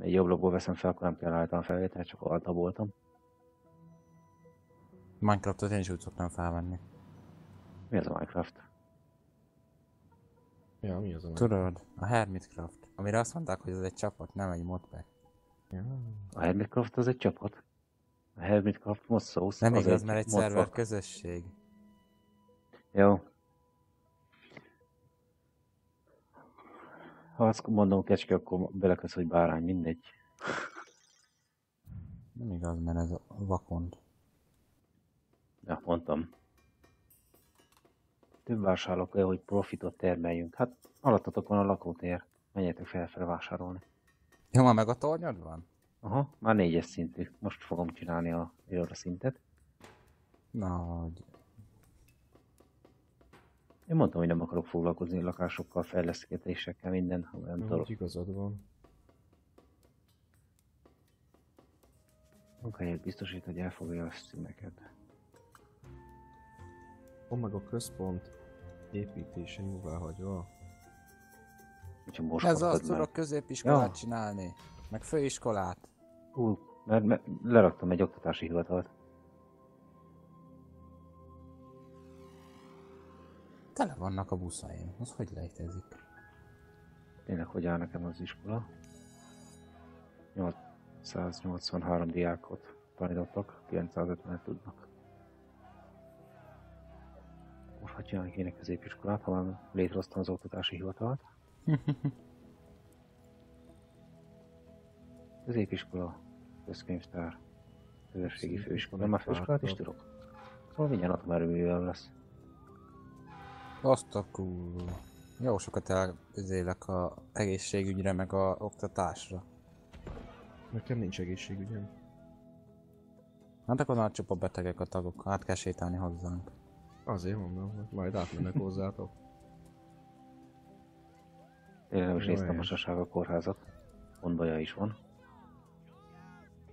egy jobb logból veszem fel, akkor nem kell állítanom felvételt, csak alta voltam. Minecraftot én is úgy szoktam felvenni. Mi az a Minecraft? Ja, mi az a Tudod, a Hermitcraft. Amire azt mondták, hogy ez egy csapat, nem egy modpack. Ja. A Hermitcraft az egy csapat. A Hermitcraft Mod Sauce Nem az igaz, mert egy modpack. szerver közösség. Jó. Ha azt mondom kecske, akkor belekösz, hogy bárány, mindegy. Nem igaz, mert ez a vakond. Ja, mondtam. Több vásárlók kell, hogy profitot termeljünk. Hát alattatok van a lakótér. Menjetek felfele vásárolni. Jó, már meg a tornyod van? Aha, már négyes szintű. Most fogom csinálni a szintet. Na, hogy... Én mondtam, hogy nem akarok foglalkozni lakásokkal, fejlesztésekkel, minden, ha nem hogy igazad van. Munkahelyet biztosít, hogy elfogja a színeket. Omega központ építése jóváhagyva. Most Ez az, kapod meg. tudok középiskolát Ja. csinálni. Meg főiskolát. Ú, mert, mert leraktam egy oktatási hivatalt. Tele vannak a buszaim. Az hogy létezik? Tényleg, hogy áll nekem az iskola? 883 diákot tanítottak, 950 tudnak. Most hogy csinálni kéne középiskolát, ha már létrehoztam az oktatási hivatalt? Középiskola, közkönyvtár, közösségi főiskola. Nem már főiskolát is tudok? Szóval mindjárt atomerőművel lesz. Azt a cool. Jó sokat elzélek a egészségügyre, meg a oktatásra. Nekem nincs egészségügyem. Hát akkor nagy csupa betegek a tagok, át kell sétálni hozzánk. Azért mondom, hogy majd átmennek hozzátok. Tényleg nem is Jó, néztem a sasága kórházat. Pont baja is van.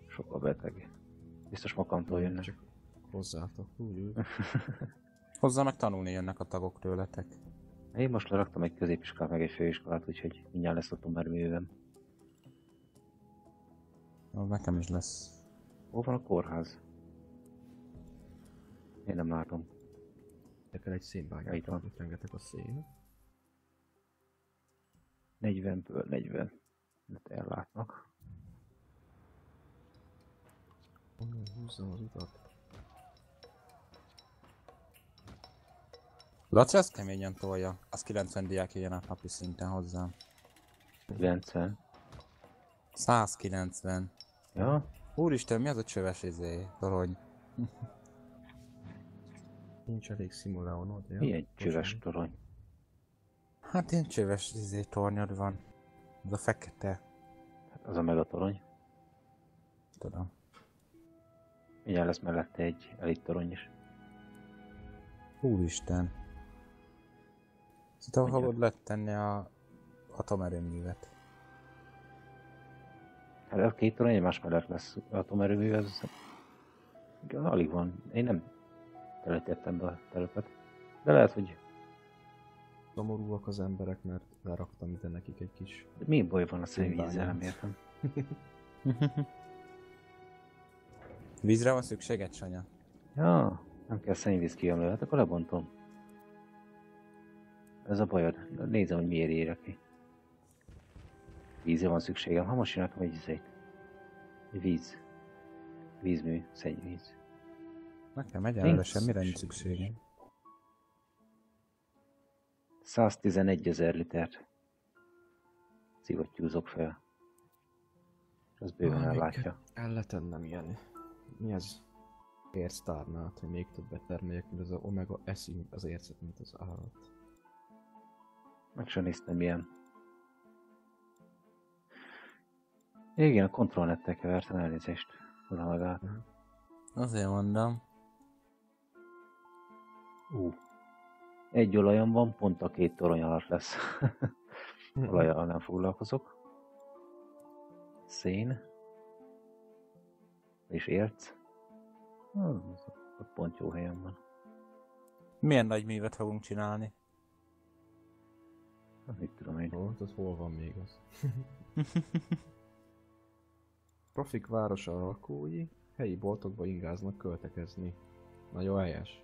Sok a beteg. Biztos makamtól jönnek. Csak hozzátok. Úgy, úgy. Hozzá meg tanulni jönnek a tagok tőletek. Én most leraktam egy középiskolát, meg egy főiskolát, úgyhogy mindjárt lesz ott a merművem. Az nekem is lesz. Hol van a kórház? Én nem látom. Nekem egy szénbányát, Itt van. itt rengeteg a szén. 40-ből 40. Mert ellátnak. Húzzam az utat. Laci az keményen tolja. Az 90 diák jön át napi szinten hozzám. 90. 190. Ja? Úristen, mi az a csöves izé, torony? Nincs elég szimuleonod, ja? Milyen csöves torony? Hát ilyen csöves izé tornyod van. Az a fekete. Hát az a megatorony. Tudom. Mindjárt lesz mellette egy elit torony is. Úristen. Mindjárt. fogod letenni a atomerőművet. Hát a két torony egymás mellett lesz atomerőmű, ez igen, alig van. Én nem teletettem be a telepet. De lehet, hogy Szomorúak az emberek, mert leraktam ide nekik egy kis... de mi baj van a szennyvízzel, nem értem. Vízre van szükséged, Sanya? Ja, nem kell szennyvíz kiömlő, hát akkor lebontom. Ez a bajod. Nézem, hogy miért írja ki. Vízre van szükségem. Ha most csináltam egy izét. Egy víz. Vízmű, szennyvíz. Nekem egyelőre Nincs semmire nincs szükség. szükségem. 111 ezer litert szivattyúzok fel. Az bőven Ah, ellátja. El letennem ilyen... Mi ez? Érctárnát, hogy még többet termeljek, mint az a Omega eszi az ércet, mint az állat. Meg sem néztem milyen. Igen, a kontrollnettel kevertem elnézést. Oda magát. Azért mondom. Ú. Egy olajam van, pont a két torony alatt lesz. Olajjal nem foglalkozok. Szén. És érc. Ott pont jó helyen van. Milyen nagy művet fogunk csinálni? Hát Mit tudom én. Hol, ott hol van még az? Profik városa lakói helyi boltokba ingáznak költekezni. Nagyon helyes.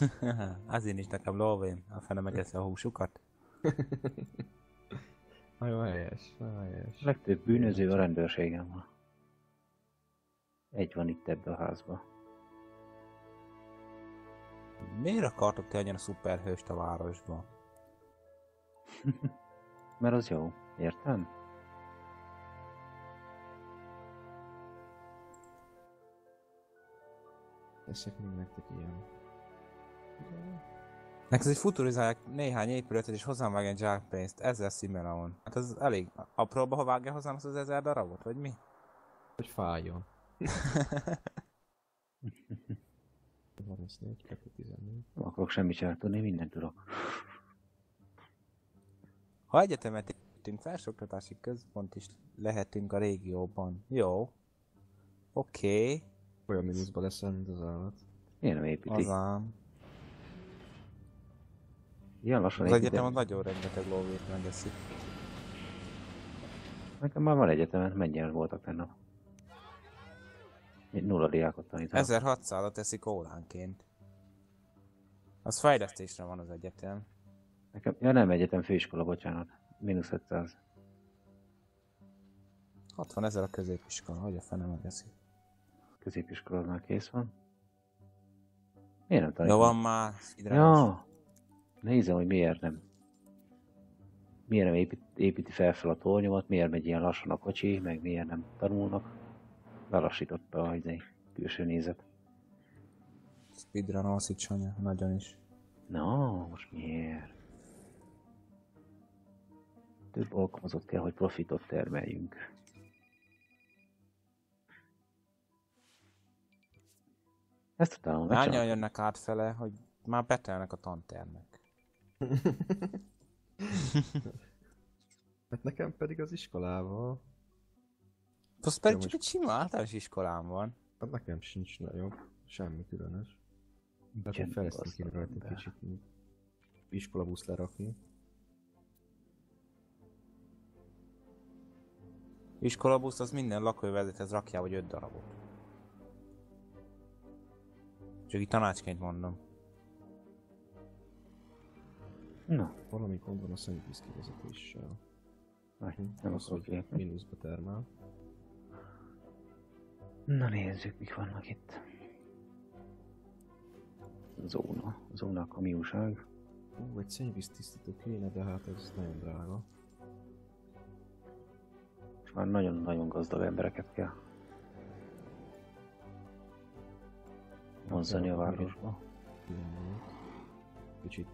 Azért is nekem lóvém, a fene megeszi a húsukat. Nagyon helyes, nagyon helyes. Legtöbb bűnöző a rendőrségem van. Egy van itt ebbe a házba. Miért akartok te a szuperhőst a városba? Mert az jó, értem? Teszek még nektek ilyen. Neked egy futurizálják néhány épületet és hozzám vágják zsákpénzt, ezzel Simelaon. Hát az elég apróba, ha vágja hozzám azt az ezer darabot, vagy mi? Hogy fájjon. 34, 214. Nem akarok semmit sem tudni, mindent tudok. Ha egyetemet építünk, felsőoktatási központ is lehetünk a régióban. Jó. Oké. Okay. Olyan mínuszba leszel, mint az állat. Miért nem építi? Az ám. Ilyen lassan Az építi. egyetem az nagyon rengeteg lóvét megeszik. Nekem már van egyetemen, mennyien voltak tennap. Egy nulla diákot tanítanak. 1600-at teszik óránként. Az fejlesztésre van az egyetem. Nekem, ja nem egyetem, főiskola, bocsánat. Mínusz 500. 60 ezer a középiskola, hogy a fene megeszik. Középiskola már kész van. Miért nem Jó tanítanak? van már, idre Ja. Nézem, hogy miért nem. Miért nem épít, építi fel fel a tornyomat, miért megy ilyen lassan a kocsi, meg miért nem tanulnak. Lelassította a izé, külső nézet. Speedrun alszik Sanya, nagyon is. Na, most miért? Több alkalmazott kell, hogy profitot termeljünk. Ezt utána Hányan jönnek átfele, hogy már betelnek a tantermek. Hát nekem pedig az iskolával, Az pedig csak most- egy sima általános iskolám van. hát nekem sincs nagyobb, semmi különös. Fejleszteni kéne gazdag rajta kicsit iskolabusz lerakni. Iskolabusz az minden lakóvezethez rakjál vagy öt darabot. Csak így tanácsként mondom. Na, Valami gond van a szennyvíz kivezetéssel. nem Az, hogy mínuszba termel. Na nézzük, mik vannak itt. Zóna. Zóna a mi újság. Ó, egy szennyvíz tisztító kéne, de hát ez nagyon drága. Már nagyon-nagyon gazdag embereket kell vonzani a városba. Kicsit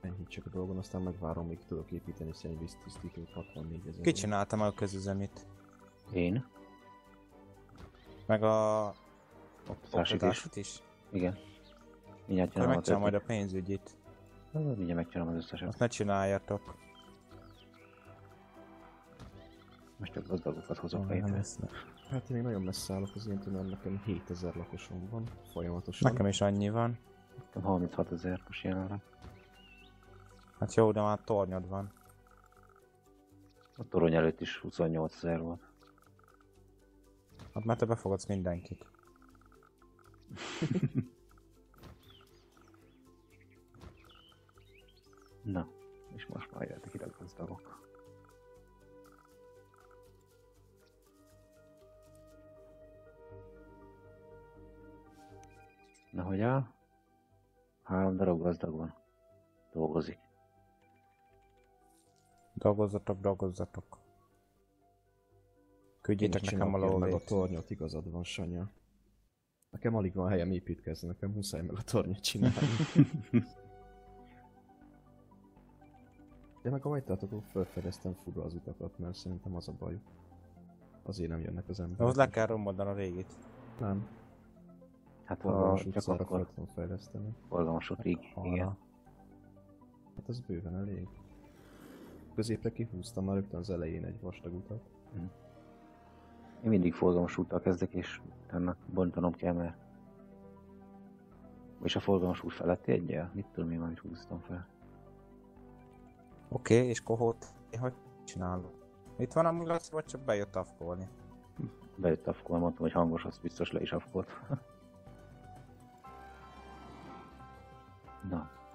enyhítsek a dolgon, aztán megvárom, még tudok építeni szennyvíz tisztítót 64 ezer. Ki csinálta meg a közüzemit? Én? Meg a Oktatásig is. is? Igen. Mindjárt Akkor megcsinálom majd a pénzügyit. Mindjárt megcsinálom az összeset. Azt ne csináljatok. Most csak gazdagokat hozok Nem létre. Hát én még nagyon messze állok az ilyen mert nekem 7000 lakosom van folyamatosan. Nekem is annyi van. Nekem 36 ezer most jelenleg. Hát jó, de már tornyod van. A torony előtt is 28 ezer volt. Hát már te befogadsz mindenkit. Na, és most már jöttek ide a gazdagok. Na, hogy áll? Három darab gazdag van. Dolgozik. Dolgozzatok, dolgozzatok. Küldjétek Én nekem a csinálok meg a lóvét. tornyot, igazad van, Sanya. Nekem alig van helyem építkezni, nekem muszáj meg a tornyot csinálni. De meg a majd tartotó felfedeztem fura az utakat, mert szerintem az a baj. Azért nem jönnek az emberek. Ahhoz le kell rombodni a régit. Nem. Hát A a, csak akkor tudom fejleszteni. forgalmas útig, igen. Hát az bőven elég. Középre kihúztam már rögtön az elején egy vastag utat. Én mindig forgalmas úttal kezdek, és utána bontanom kell, mert... És a forgalmas út feletti egyel? Mit tudom én, amit húztam fel? Oké, okay, és kohót én hogy csinálok? Itt van amúgy Laci, vagy csak bejött afkolni? Bejött afkol, mondtam, hogy hangos, az biztos le is afkolt.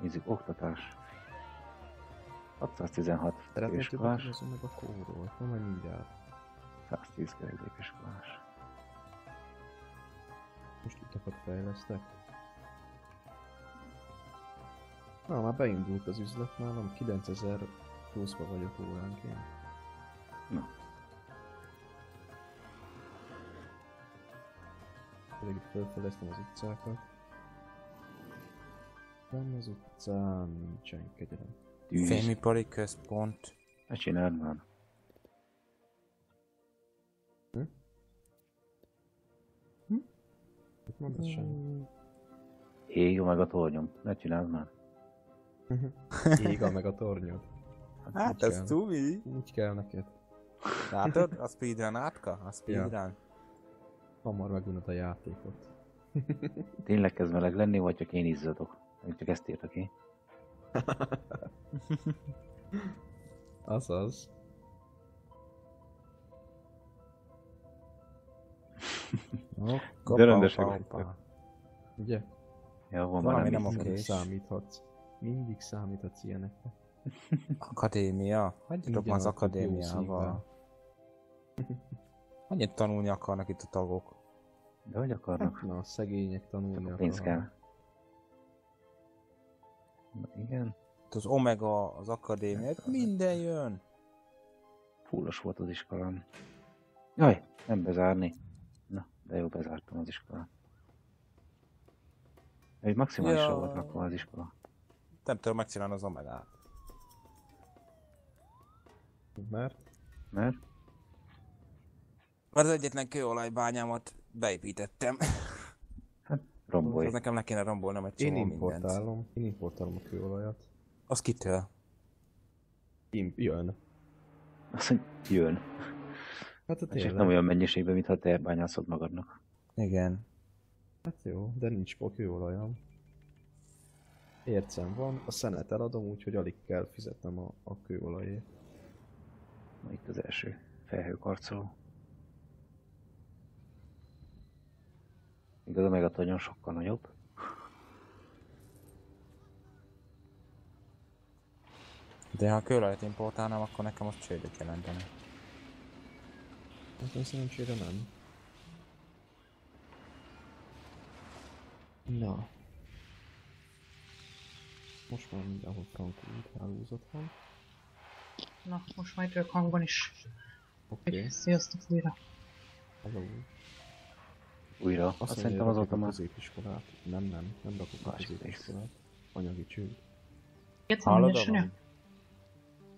nézzük, oktatás. 616 Szeretnél többet iskolás, tudni meg a kóról? Na majd mindjárt. 110 kerékiskolás. Most utakat fejlesztek. Na, már beindult az üzlet nálam, 9000 pluszba vagyok óránként. Na. Pedig felfedeztem az utcákat. Benne az utcán nincsen kegyelem. Fémipari központ. Ne csináld már. Mit mondasz semmi? Ég meg a tornyom. Ne csináld már. Éga meg a tornyod. Hát úgy ez túli. Úgy kell neked. Látod? A speedrun átka? A speedrun. Hamar megunod a játékot. Tényleg kezd meleg lenni, vagy csak én izzadok? Én csak ezt írtak ki. Azaz. De rendesek hoppa. Ugye? Ja, van Valami már nem is. számíthatsz. Mindig számíthatsz ilyenekre. Akadémia? Hagyjatok már az akadémiával. Annyit tanulni akarnak itt a tagok. De hogy akarnak? Na, szegények tanulni Csak a pénz akarnak. kell. Na igen. Itt Az Omega, az akadémia, itt minden jön. Fullos volt az iskolám. Jaj, nem bezárni. Na, de jó, bezártam az iskolát. Egy maximálisra Ja. volt rakva az iskola. Nem tudom megcsinálni az Omegát. Mert Mert? Mert az egyetlen kőolajbányámat beépítettem. Rombolj. Az nekem ne kéne rombolnom egy én csomó mindent. importálom, én importálom a kőolajat. Az kitől? Im- jön. Azt mondja, jön. Hát a És nem olyan mennyiségben, mintha te bányászod magadnak. Igen. Hát jó, de nincs kőolajam. Ércem van, a szenet eladom, úgyhogy alig kell fizetnem a, a kőolajért. Na, itt az első felhőkarcoló. Igaz, a megatonyon sokkal nagyobb. De ha kőolajat importálnám, akkor nekem az csődöt jelentene. Nekem szerencsére nem. Na. Most már mindenhol frankul hálózat van. Na, most majd ők hangon is. Oké, okay. Sziasztok újra. hello. Újra. Azt, Azt szerintem azóta már... középiskolát. Nem, nem, nem rakok a középiskolát. Anyagi csőd. Hallod, sünő?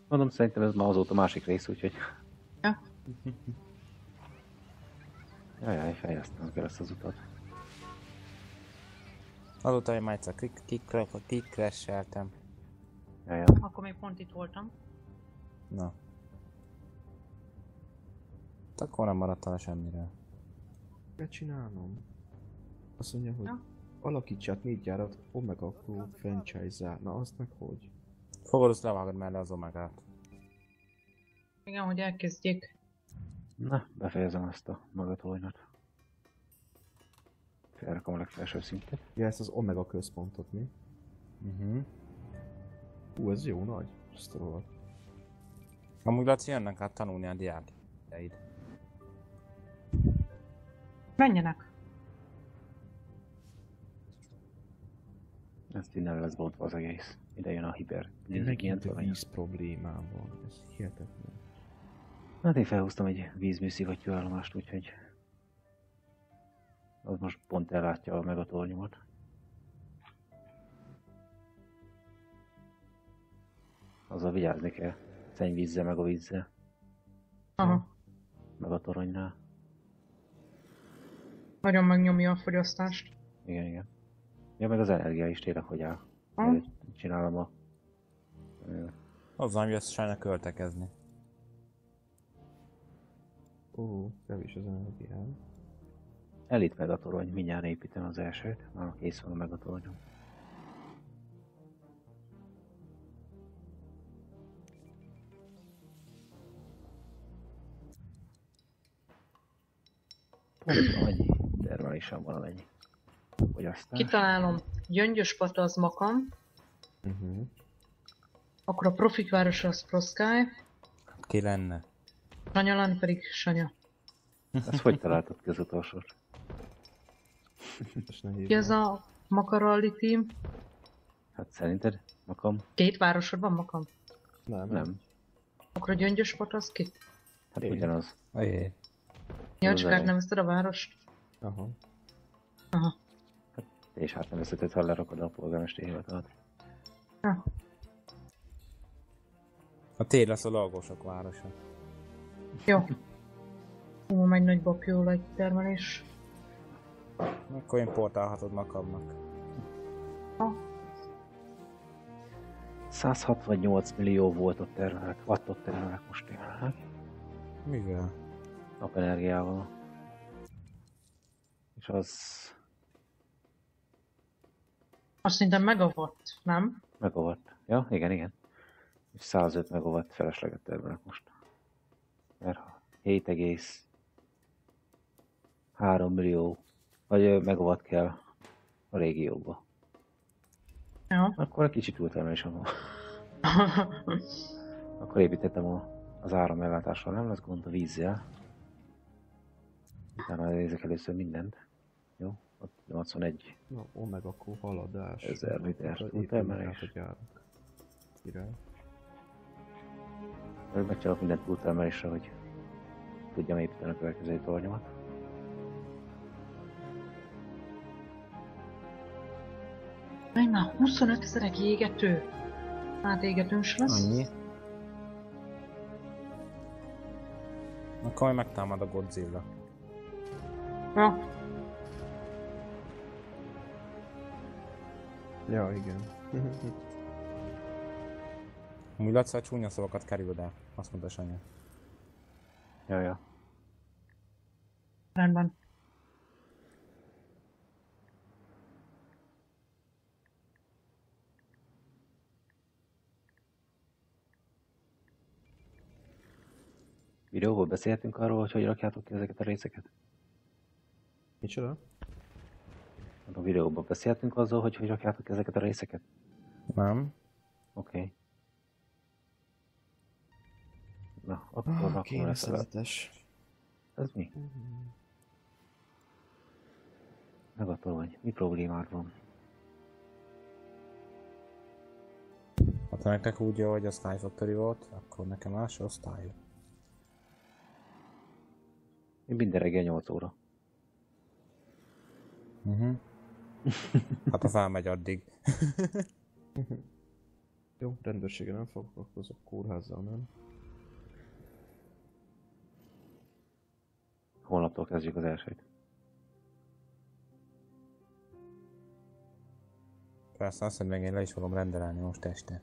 Mondom, szerintem ez már azóta másik rész, úgyhogy... Ja. Jajjaj, fejlesztem kell ezt az utat. Azóta én már egyszer kik- kik- kikresseltem. Jajjaj. Akkor még pont itt voltam. Na. Hát Akkor nem maradt el semmire. Kell csinálnom. Azt mondja, hogy Ja. alakítsát négy gyárat Omega Pro franchise-zá. Na azt meg hogy? Fogod, azt levágod mellé az omegát. Igen, hogy elkezdjék. Na, befejezem ezt a magatornyot. Felrakom a legfelső szintet. Ja, ezt az Omega központot mi? Uh-huh. Hú, ez jó nagy. Ezt. Amúgy Laci jönnek át tanulni a diákjaid. Menjenek. Ezt innen lesz bontva az egész. Ide jön a hiper. Megint a víz problémám van. Ez hihetetlen. Hát én felhúztam egy vízműszivattyúállomást, úgyhogy... Az most pont ellátja a megatornyomat. Azzal vigyázni kell. Szennyvízzel meg a vízzel. Aha. Meg a toronynál. Nagyon megnyomja a fogyasztást. Igen, igen. Ja, meg az energia is tényleg, hogy áll. Csinálom a... Azzal, hogy ezt sajna költekezni. Ó, uh, kevés az energiám. Elit meg a torony, mindjárt építem az elsőt, már kész van meg a toronyom. Pont annyi termelésem van amennyi. Fogyasztás. Kitalálom, gyöngyös pata az makam, Uh-huh. akkor a profik városa az Proszkály, Ki lenne? Sanyalán pedig Sanya. Ezt hogy találtad ki az utolsót? Ki ez a Makaralli team? Hát szerinted? Makam? Két városod van makam? Nem, Nem. Akkor a gyöngyös pata az ki? Hát Én. ugyanaz. Ajé. Ja, csak Az átnevezted a várost? Aha. Aha. És hát nem összetett, ha lerakod a polgármesteri hivatalt. Ja. A tél lesz a lagosok városa. Jó. Ó, megy nagy bakjóolaj termelés. Akkor importálhatod magadnak. Ha, 168 millió voltot termelek, wattot termelek most én. Hát, Mivel? napenergiával. És az azt szerintem megawatt, nem? megawatt. Ja, igen, igen. És 105 megawatt felesleget termelek most. Mert 7,3 millió vagy megawatt kell a régióba. Ja. Akkor egy kicsit túltermelésem van. Akkor építettem a, az áramellátással, nem lesz gond a vízzel. Utána nézek először mindent. Jó? Ott 81. Na, Omega Q haladás. Ezer liter Akkor a gyárak. Király. Megcsinálok mindent túltermelésre, hogy tudjam építeni a következő tornyomat. Menj már, 25 ezer egy égető. Hát égetőn se lesz. Annyi. Akkor majd megtámad a Godzilla. Ja. Ja, igen. Amúgy Laci a csúnya szavakat kerüld el. Azt mondta Sanya. Ja, ja. Rendben. Videóból beszéltünk arról, hogy hogy rakjátok ki ezeket a részeket? Micsoda? A videóban beszéltünk azzal, hogy hogy rakjátok ezeket a részeket? Nem? Oké. Okay. Na, akkor Ah, rakom kéne szeretes. Ez mi? Megatolony. Mi problémád van? Hát ha nektek úgy jó, hogy a Sky Factory volt, akkor nekem más osztály. Én minden reggel 8 óra. Uh-huh. Hát ha felmegy addig. Jó, rendőrsége nem foglalkozok, kórházzal nem. Holnaptól kezdjük az elsőt. Persze azt, hogy meg én le is fogom rendelni most este.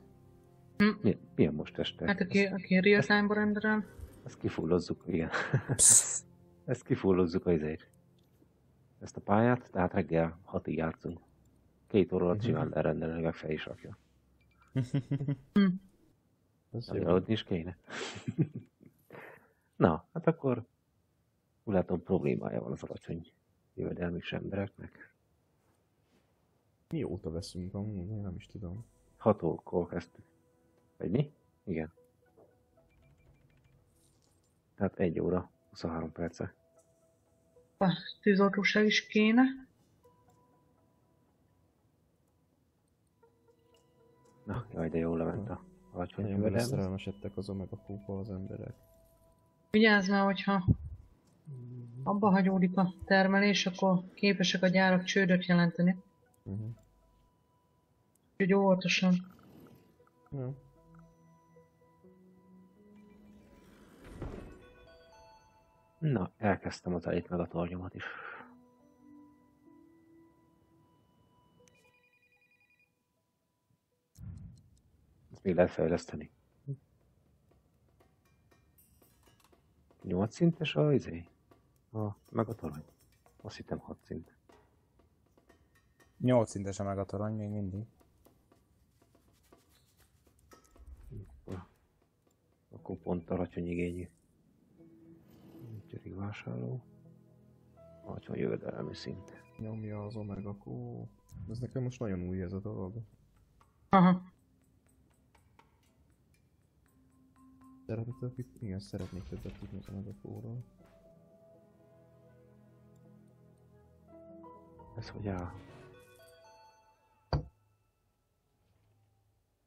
Mi, milyen most este? Hát aki, aki real time-ba renderel. Ezt kifullozzuk, igen. Ezt kifullozzuk az izét. Ezt a pályát, tehát reggel 6-ig játszunk. Két óra alatt simán lerendelni, meg fel is rakja. Ott is kéne. Na, hát akkor úgy látom problémája van az alacsony jövedelmű embereknek. Mióta veszünk amúgy? Én nem is tudom. 6 órakor kezdtük. Vagy mi? Igen. Tehát 1 óra, 23 perce. A tűzoltóság is kéne. Na, jaj, de jól lement a alacsony Nagyon jövedelem. beleszerelmesedtek az Omega Q-ba az emberek. Vigyázz már, hogyha abba hagyódik a termelés, akkor képesek a gyárak csődöt jelenteni. Uh-huh. Úgyhogy óvatosan. Jó. Na, elkezdtem az elit meg a tornyomat is. Ezt még lehet fejleszteni. 8 szintes a izé? A, meg a torony. Azt hittem 6 szint. 8 szintes a meg a torony még mindig. Akkor pont alacsony igényű. Györig vásárló. Alacsony jövedelmi szint. Nyomja az Omega Q. Ez nekem most nagyon új ez a dolog. Aha. Szeretnék, igen, szeretnék többet tudni az Omega Q-ról. Ez hogy áll?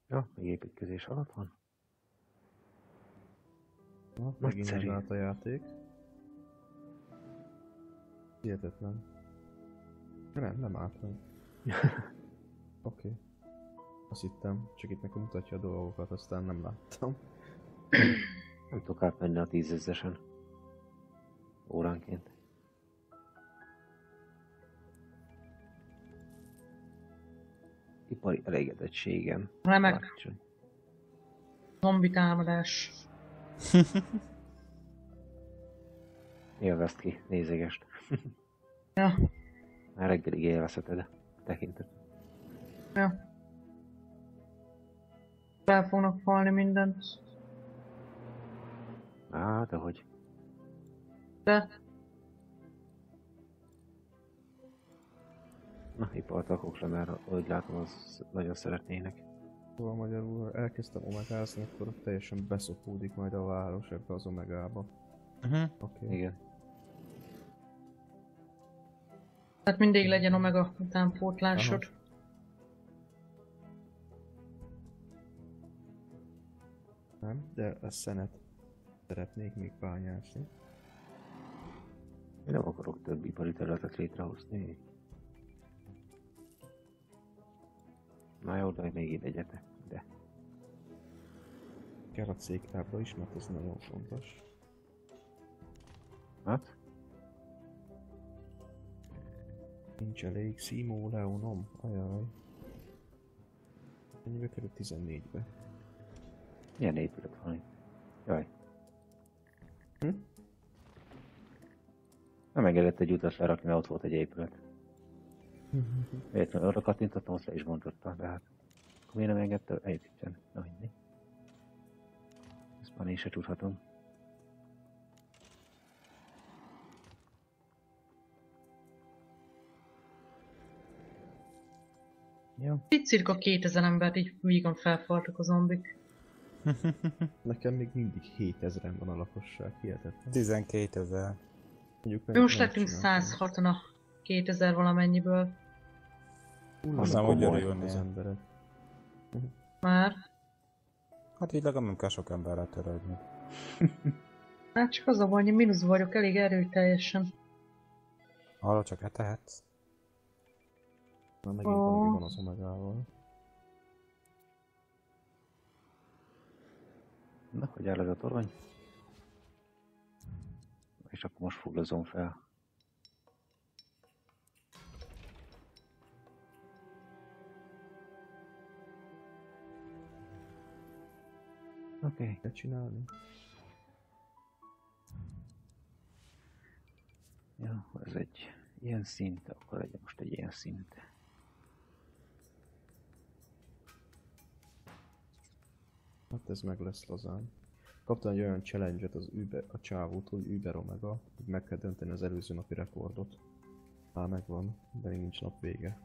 Ja, még építkezés alatt van? Na, megint a játék. Hihetetlen. Nem, nem állt meg. Oké. Okay. Azt hittem, csak itt nekem mutatja a dolgokat, aztán nem láttam. Nem tudok átmenni a tízezresen. Óránként. Ipari elégedettségem. Remek. Zombi támadás. Élvezd ki, nézegest. Ja, Már reggelig élvezheted a tekintet. ja. Fel fognak falni mindent. Á, de hogy? De Na, ipartakokra, mert ahogy látom, az nagyon szeretnének. Szóval magyarul ha elkezdtem omegázni, akkor teljesen beszopódik majd a város ebbe az omegába. Uh-huh. Oké. Okay. Igen. Tehát mindig legyen omega utánpótlásod. Nem, de a szenet szeretnék még bányászni. Én nem akarok több ipari területet létrehozni. Na jó, de még ide egyetek. De Kell a cégtábla is, mert ez nagyon fontos. hát? Nincs elég Simo Leonom, ajaj. Ennyibe kerül 14-be. Milyen épület van itt? Jaj. Hm? Nem engedett egy utat lerakni, mert ott volt egy épület. Véletlenül arra kattintottam, azt le is bontotta, de hát... Akkor miért nem engedte építsen? Na mindegy. Ezt már én se tudhatom. Jó. Itt cirka 2000 embert így vígan felfaltak a zombik. Nekem még mindig 7000-en van a lakosság, hihetetlen. 12 ezer. Most lettünk csináltam. 106 a 2000 valamennyiből. Úgy Az nem nem úgy komoly örülnél. az emberek. Már. Hát így legalább nem kell sok emberrel törődni. Hát csak az a baj, hogy én mínusz vagyok elég erőteljesen. Arra csak etehetsz. Na megint valami van az omegával. Na, hogy áll ez a torony? És akkor most fuglazom fel. Oké. Okay. Kell csinálni. Ja, ez egy ilyen szint, akkor legyen most egy ilyen szint. Hát ez meg lesz lazán. Kaptam egy olyan challenge-et az Uber, a csávótól, hogy Uber Omega, hogy meg kell dönteni az előző napi rekordot. Már megvan, de még nincs nap vége.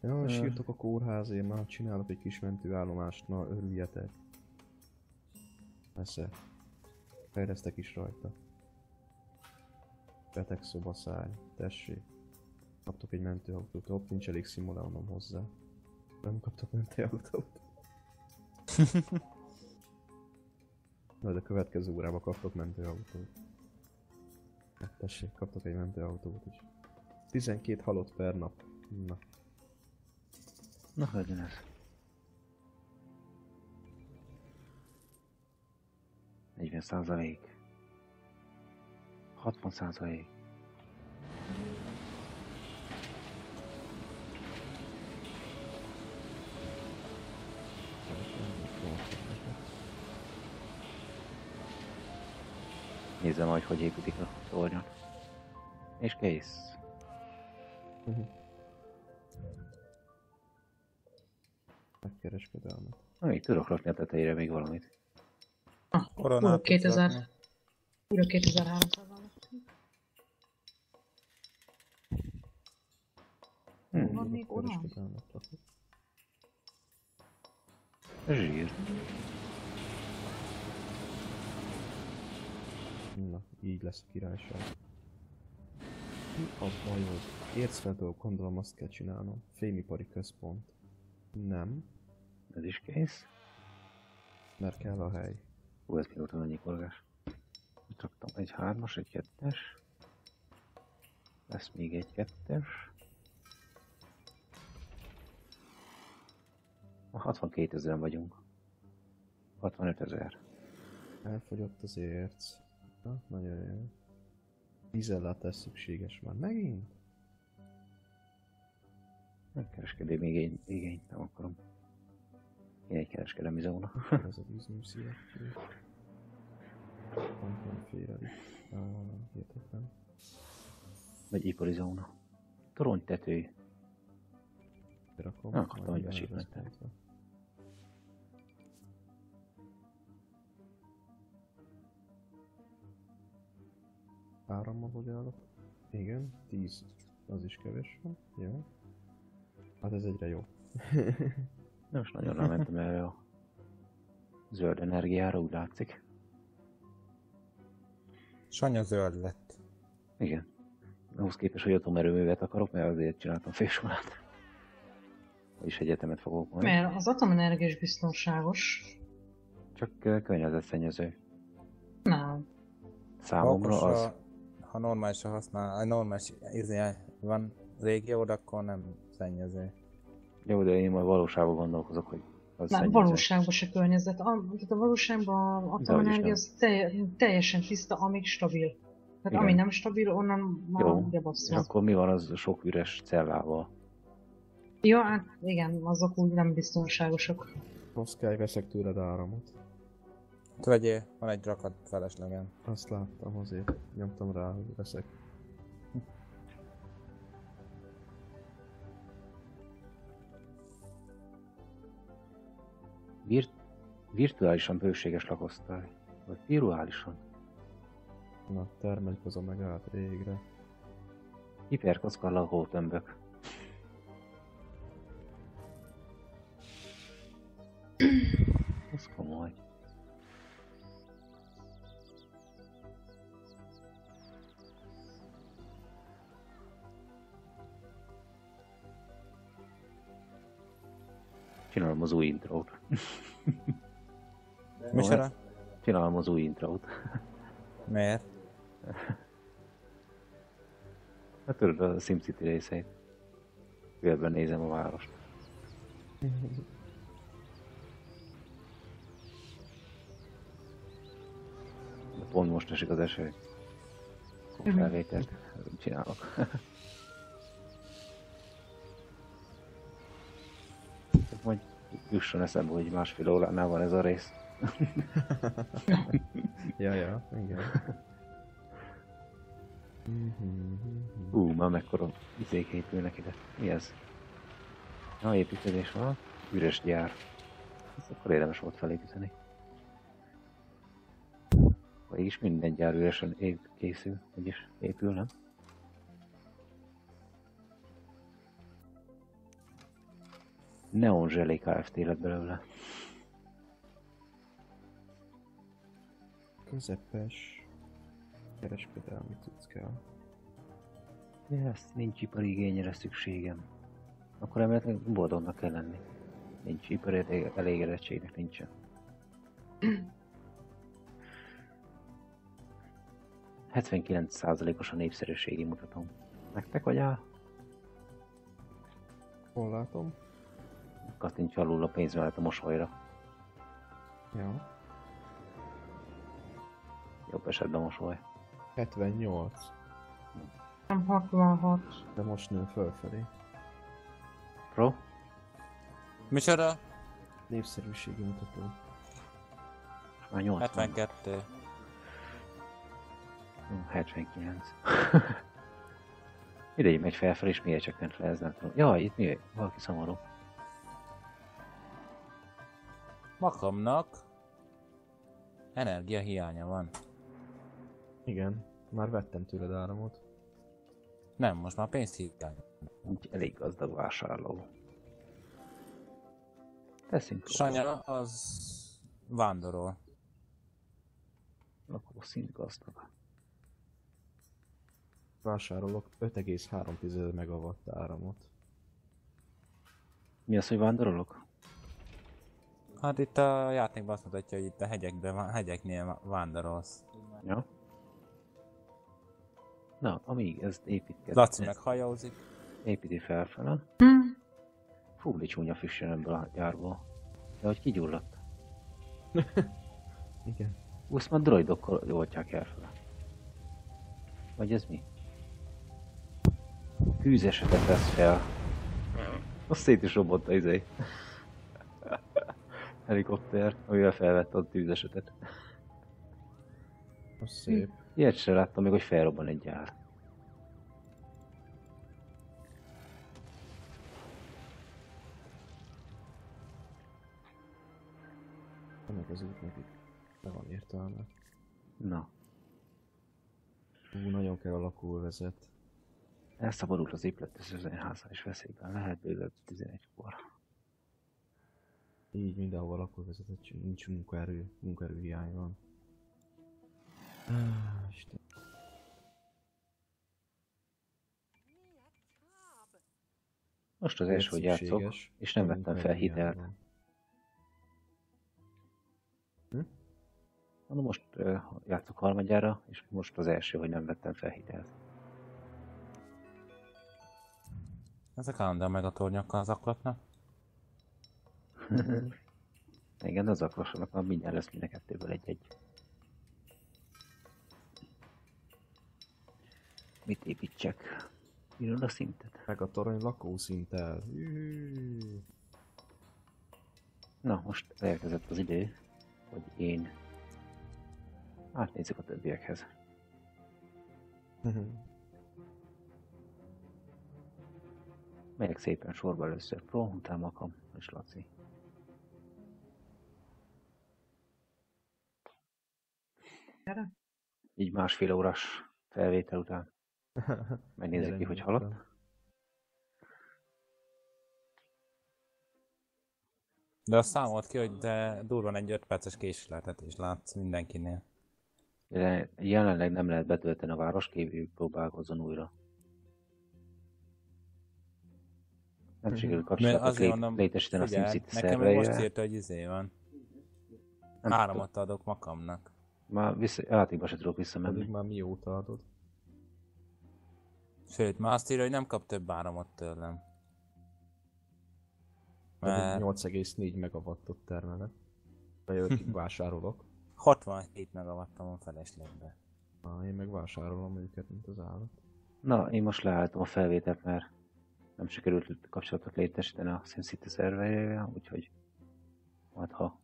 Ja, Ö. sírtok a kórházért, már csinálok egy kis mentőállomást, na örüljetek. Persze. Fejlesztek is rajta. Beteg szobaszály, tessék. Kaptok egy mentőautót, ott nincs elég szimulálnom hozzá. Nem kaptok mentőautót. Na, de a következő órában kaptok mentőautót. Na, tessék, kaptok egy mentőautót is. 12 halott per nap. Na, Na, legyen ez. Negyven százalék. 60 százalék. Nézzem majd, hogy építik a tornyot. És kész. megkereskedelmet. Na, még tudok rakni a tetejére még valamit. Koronátot 2000. rakni. Újra 2300 van. Hm, Van még rakok. zsír. Na, így lesz a királyság. Mi a bajod? Érsz fel dolgok, gondolom azt kell csinálnom. Fémipari központ. Nem, Ez is kész. mert kell a hely. Hú, ez mióta annyi korgás. Itt raktam egy hármas, egy kettes. Lesz még egy kettes. A 62 ezeren vagyunk. 65 ezer. Elfogyott az érc. Na, nagyon jó. Vízellátás szükséges már. Megint? Nem kereskedelmi igény, igényt nem akarom. Én egy kereskedelmi zóna. Ez a vízmű szívetség. Pont félre itt. Hihetetlen. Vagy ipari zóna. Torony tető. Berakom. Nem akartam, hogy ide Árammal hogy állok? Igen, 10. Az is kevés van. Jó. Hát ez egyre jó. Nem is nagyon rámentem erre a zöld energiára, úgy látszik. Sanya zöld lett. Igen. Ahhoz képest, hogy atomerőművet akarok, mert azért csináltam főiskolát. Vagyis egyetemet fogok majd. Mert az atomenergia is biztonságos. Csak környezetszennyező. Nem. Számomra Akkor az... Ha, ha normálisan használ, a normális izé van régiód, akkor nem szennyező. Jó, de én majd valóságban gondolkozok, hogy az Nem, szennyező. valóságban se környezet. A, tehát a valóságban az atomenergia az telje, teljesen tiszta, amíg stabil. Tehát Igen. ami nem stabil, onnan már Jó, ugye és basszol. akkor mi van az sok üres cellával? Ja, hát igen, azok úgy nem biztonságosak. Moszkály, veszek tőled áramot. Vegyél, van egy rakat feleslegem. Azt láttam, azért nyomtam rá, hogy veszek. Virt virtuálisan bőséges lakosztály. Vagy viruálisan. Na, termelik az omegát végre. Hiperkocka lakótömbök. Csinálom az új intrót. Micsoda? Csinálom az új intrót. Miért? Hát tudod, a SimCity részeit. Különben nézem a várost. De pont most esik az eső. Akkor Mhm. felvételt csinálok. Majd jusson eszembe, hogy másfél óránál van ez a rész. Ja, ja, igen. Ú, már mekkora izék épülnek ide. Mi ez? Na, építkezés van. Üres gyár. Ezt akkor érdemes volt felépíteni. Vagyis minden gyár üresen ép- készül, vagyis épül, nem? Neon Zselé Kft. lett belőle. Közepes kereskedelmi. Ja, ezt nincs ipari igényre szükségem. Akkor emeletileg boldognak kell lenni. Nincs ipari elég- elégedettségnek nincsen. os a népszerűségi mutatom. Nektek vagy áll? Hol látom? Kattints alul a pénz mellett a mosolyra. Ja. Jobb esetben mosoly. 78. Nem 66. De most nő fölfelé. Pro? Micsoda? Népszerűségi mutató. Már 80. 72. Hm, 79. Ideig megy felfelé, és miért csökkent le, ez nem tudom. Jaj, itt mi? Valaki szomorú. Makamnak Energia hiánya van. Igen, már vettem tőled áramot. Nem, most már pénzt hiány. Úgy elég gazdag vásárló. Teszünk Sanya az vándorol. lakószint gazdag. Vásárolok 5,3 megawatt áramot. Mi az, hogy vándorolok? Hát itt a játékban azt mutatja, hogy itt a hegyekben, van- hegyeknél vándorolsz. Ja. Na, amíg ez építkezik. Laci meg hajózik. Építi felfele. Hm? Fú, de csúnya füssön ebből a gyárból. De hogy kigyulladt. Igen. Úsz már droidokkal oltják el fel. Vagy ez mi? Tűzesetet vesz fel. Azt szét is robott a izé. Helikopter, amivel felvette a tűzesetet. Az szép. Ilyet sem láttam még, hogy felrobban egy gyár. Ennek az útnak itt le van értelme. Na, Ú, nagyon kell a lakóvezet. elszabadult az épület, ez az háza is veszélyben lehet bőle 11-kor. Így mindenhol lakóvezetet, csak nincs munkaerő, munkaerő hiány van. Ah, Isten. Most az első, hogy játszok, és nem vettem fel hitelt. van. Mondom, most uh, játszok harmadjára, és most az első, hogy nem vettem fel hitelt. Ezek állandóan meg a tornyokkal zaklatnak. Igen, az aklossanak, már mindjárt lesz mind a kettőből egy-egy. Mit építsek? Iroda szintet? Meg a torony lakószinttel. Na, most elérkezett az idő, hogy én átnézzük a többiekhez. Megyek szépen sorba először Pro, utána Makam és Laci. Így másfél órás felvétel után megnézzük ki, hogy haladt. De azt számolt ki, hogy de durvan egy 5 perces késleltetés látsz mindenkinél. De jelenleg nem lehet betölteni a város, kívül próbálkozzon újra. Nem sikerült kapcsolatot lé- mondom, létesíteni a SimCity nekem most írta, hogy izé van. Nem Áramot adok makamnak. Már vissza, játékba se tudok visszamenni. Pedig már mióta adod. Sőt, már azt írja, hogy nem kap több áramot tőlem. Mert 8,4 megawattot termelek. Bejövök, vásárolok. 67 megawattam a feleslegbe. Ah, én meg vásárolom őket, mint az állat. Na, én most leálltam a felvételt, mert nem sikerült kapcsolatot létesíteni a SimCity szerverjével, úgyhogy majd ha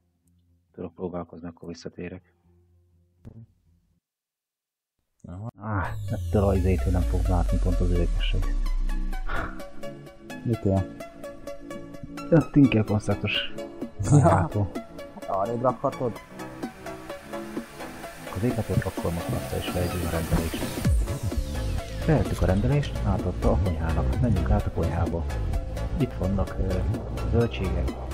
tudok próbálkozni, akkor visszatérek. Aha. Ah, ettől a izétől nem fog látni pont az övekesség. Mitől? Ja, Tinker koncertos. Ja. Arrébb rakhatod? Az éghajtót akkor most adta és lehetjük a rendelést. Feleltük a rendelést, átadta a konyhának. Menjünk át a konyhába. Itt vannak ö, zöldségek,